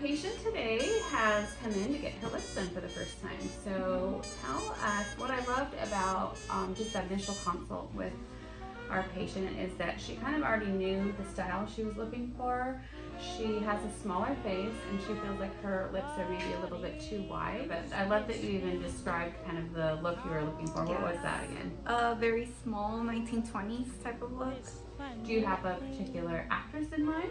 patient today has come in to get her lips done for the first time. So tell us what I loved about um, just that initial consult with our patient is that she kind of already knew the style she was looking for. She has a smaller face and she feels like her lips are maybe a little bit too wide. But I love that you even described kind of the look you were looking for. What was that again? A very small 1920s type of look. Do you have a particular actress in mind?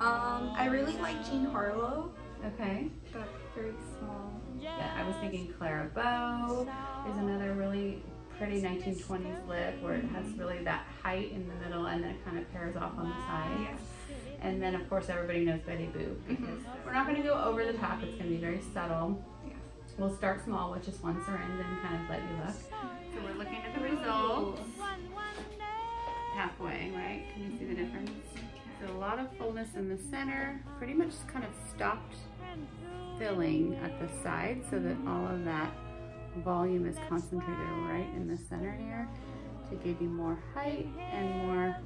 Um, I really like Jean Harlow. Okay. That very small. Yeah, I was thinking Clara Bow is another really pretty 1920s lip where it has really that height in the middle and then it kind of pairs off on the side. Yes. And then of course everybody knows Betty Boop because we're not going to go over the top. It's going to be very subtle. Yes. We'll start small with just one syringe and kind of let you look. So we're looking at the results halfway, right? Can you see the difference? So a lot of fullness in the center, pretty much kind of stopped filling at the side so that all of that volume is concentrated right in the center here to give you more height and more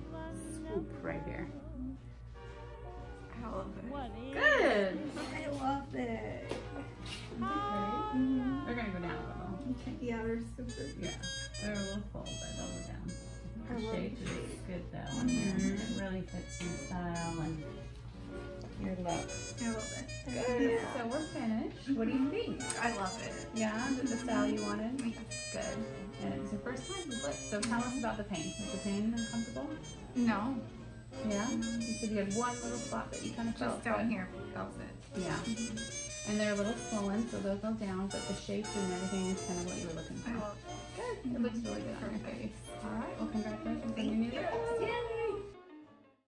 swoop right here. I love it. Good. I love it. Mm-hmm. They're gonna go down a little. Yeah, they're super. Yeah, they're a little full, but they'll go down. I The love shape is good though. On really fits your style and your look. I love it. Good. So we're finished. What do you think? I love it. Yeah, is it the style you wanted? Mm-hmm. Good. And it was your first time with lips. So tell us about the pain. Was the pain uncomfortable? No, Yeah. You said you had one little spot that you kind of felt. just down here. That was it. Yeah. Mm-hmm. And they're a little swollen, so they'll go down, but the shape and everything is kind of what you were looking I for. love Good. It looks really good on your face.